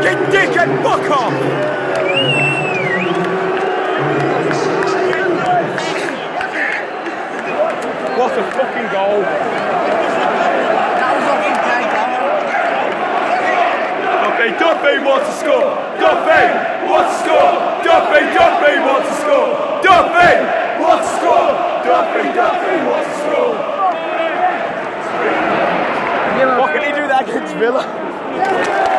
fucking dickhead, fuck off! What a fucking goal. Duffy, Duffy wants to score! Duffy wants to score! Duffy, Duffy wants to score! Duffy wants to score! Duffy, Duffy wants to score! What can he do that against Villa?